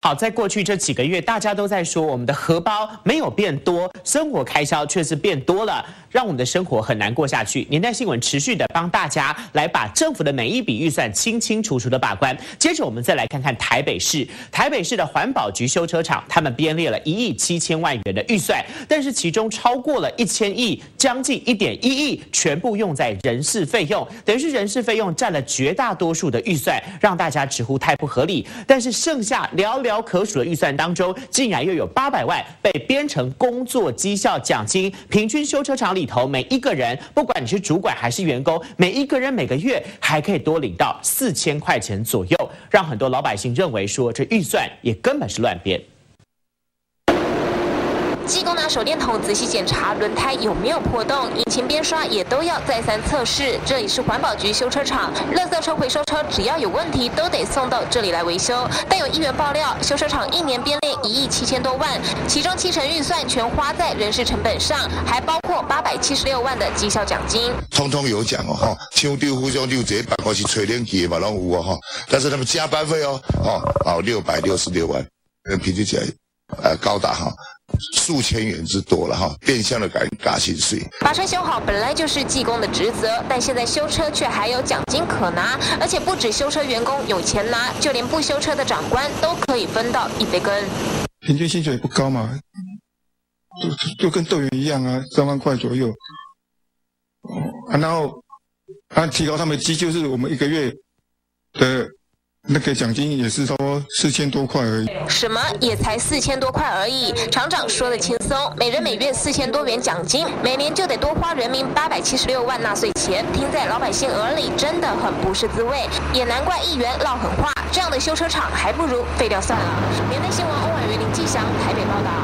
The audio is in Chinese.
好，在过去这几个月，大家都在说我们的荷包没有变多，生活开销却是变多了，让我们的生活很难过下去。年代新闻持续的帮大家来把政府的每一笔预算清清楚楚的把关。接着我们再来看看台北市，台北市的环保局修车厂，他们编列了一亿七千万元的预算，但是其中超过了一千亿，将近一点一亿，全部用在人事费用，等于是人事费用占了绝大多数的预算，让大家直呼太不合理。但是剩下寥寥。标可数的预算当中，竟然又有八百万被编成工作绩效奖金。平均修车厂里头每一个人，不管你是主管还是员工，每一个人每个月还可以多领到四千块钱左右，让很多老百姓认为说这预算也根本是乱编。技工拿手电筒仔细检查轮胎有没有破洞，引擎边刷也都要再三测试。这里是环保局修车厂，垃圾车回收车只要有问题都得送到这里来维修。但有议员爆料，修车厂一年编列一亿七千多万，其中七成预算全花在人事成本上，还包括八百七十六万的绩效奖金。通通有奖哦，哈，厂长、副厂长这些办公室吹冷气嘛，拢有哦，哈。但是他们加班费哦，哦，哦，六百六十六万，平均起来，呃，高达哈。数千元之多了哈，变相的改加薪水。把车修好本来就是技工的职责，但现在修车却还有奖金可拿，而且不止修车员工有钱拿，就连不修车的长官都可以分到一杯羹。平均薪水也不高嘛，就就跟队员一样啊，三万块左右。啊，然后啊，提高他们绩，就是我们一个月的。那个奖金也是说四千多块而已，什么也才四千多块而已。厂长说的轻松，每人每月四千多元奖金，每年就得多花人民八百七十六万纳税钱，听在老百姓耳里真的很不是滋味。也难怪议员唠狠话，这样的修车厂还不如废掉算了。年代新闻欧婉云林继祥台北报道。